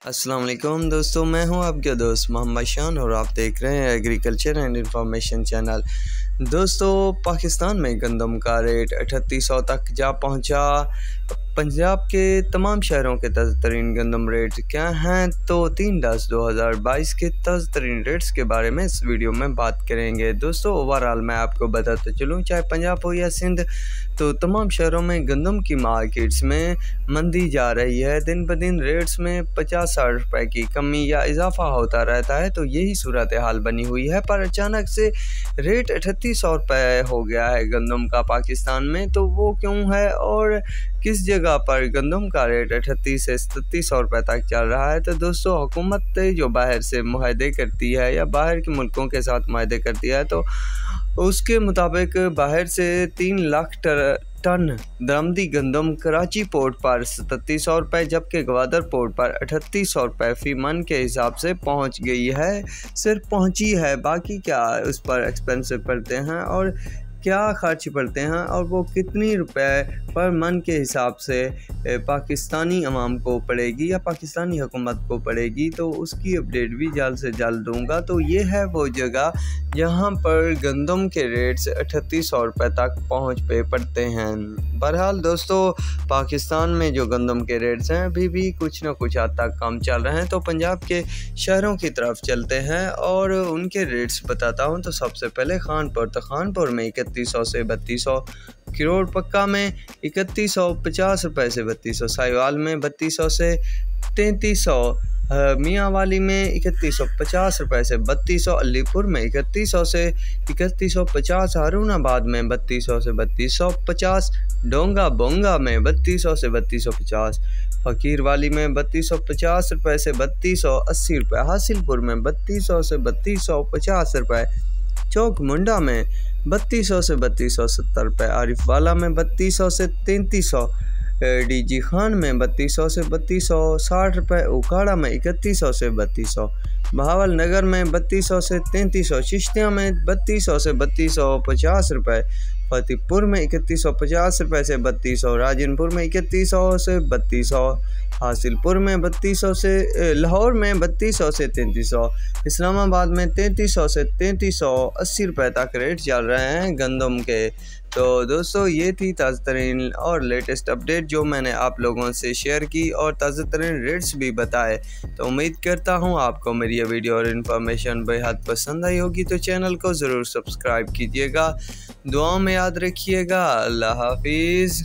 अस्सलाम वालेकुम दोस्तों, मैं हूँ आपके दोस्त मोहम्मद शान और आप देख रहे हैं एग्रीकल्चर एंड इंफॉर्मेशन चैनल दोस्तों, पाकिस्तान में गंदम का रेट अठतीस सौ तक जा पहुँचा। पंजाब के तमाम शहरों के तज तरीन गंदम रेट क्या हैं? तो तीन दस दो हज़ार बाईस के तज तरीन रेट्स के बारे में इस वीडियो में बात करेंगे। दोस्तों ओवरऑल मैं आपको बताता चलूँ, चाहे पंजाब हो या सिंध तो तमाम शहरों में गंदम की मार्केट्स में मंदी जा रही है। दिन ब दिन रेट्स में पचास साठ रुपए की कमी या इजाफा होता रहता है तो यही सूरत हाल बनी हुई है। पर अचानक से रेट अठतीस सौ रुपये हो गया है गंदम का पाकिस्तान में तो वो क्यों है और किस जगह पर गंदम का रेट अठतीस से सतीस सौ रुपये तक चल रहा है। तो दोस्तों, हुकूमत जो बाहर से माहदे करती है या बाहर के मुल्कों के साथ माहदे करती है तो उसके मुताबिक बाहर से तीन लाख टन दरमदी गंदम कराची पोर्ट पर सतीस सौ रुपये जबकि ग्वादर पोर्ट पर अठतीस सौ रुपये फ़ी मन के हिसाब से पहुँच गई है। सिर्फ़ पहुँची है, बाकी क्या उस पर एक्सपेंसिव पड़ते हैं? और क्या खर्च पड़ते हैं और वो कितनी रुपए पर मन के हिसाब से पाकिस्तानी अवाम को पड़ेगी या पाकिस्तानी हुकूमत को पड़ेगी तो उसकी अपडेट भी जल्द से जल्द दूँगा। तो ये है वो जगह जहाँ पर गंदम के रेट्स अठतीस सौ रुपये तक पहुँच पे पड़ते हैं। बहरहाल दोस्तों, पाकिस्तान में जो गंदम के रेट्स हैं, अभी भी कुछ ना कुछ हद तक कम चल रहे हैं। तो पंजाब के शहरों की तरफ़ चलते हैं और उनके रेट्स बताता हूँ। तो सबसे पहले खानपुर तो खानपुर में सौ से बत्तीस सौ करोड़ पक्का में इकतीस सौ पचास रुपये से बत्तीस सौ साहिवाल में बत्तीस सौ से तैंतीस सौ मियाँ वाली में इकतीस सौ पचास रुपये से बत्तीस सौ अलीपुर में इकतीस सौ से इकतीस सौ पचास हारूनाबाद में बत्तीस सौ से बत्तीस सौ पचास डोंगा बोंगा में बत्तीस सौ से बत्तीस सौ पचास फ़कीर वाली में बत्तीस सौ पचास रुपये से बत्तीस सौ अस्सी रुपये हासिलपुर में बत्तीस सौ से बत्तीस सौ पचास रुपये चौक मुंडा में बत्तीस सौ से बत्तीस सौ सत्तर रुपये आरिफ वाला में बत्तीस सौ से तैंतीस सौ डी जी खान में बत्तीस सौ से बत्तीस सौ, साठ रुपये उखाड़ा में इकतीस सौ से बत्तीस सौ, बहावल नगर में बत्तीस सौ से तैंतीस सौ, चिश्तिया में बत्तीस सौ से बत्तीस सौ, पचास रुपये फतेहपुर में इकतीस सौ पचास रुपये से बत्तीस सौ, राजनपुर में इकतीस सौ से बत्तीस सौ, हासिलपुर में बत्तीस सौ से लाहौर में बत्तीस सौ से तैंतीस सौ, इस्लामाबाद में तैंतीस सौ से तैंतीस सौ, अस्सी रुपये तक रेट चल रहे हैं गंदम के। तो दोस्तों, ये थी ताज़ा तरीन और लेटेस्ट अपडेट जो मैंने आप लोगों से शेयर की और ताज़ा तरीन रेट्स भी बताए। तो उम्मीद करता हूँ आपको मेरी ये वीडियो और इन्फॉर्मेशन बेहद पसंद आई होगी तो चैनल को ज़रूर सब्सक्राइब कीजिएगा। दुआओं में याद रखिएगा। अल्लाह हाफिज़।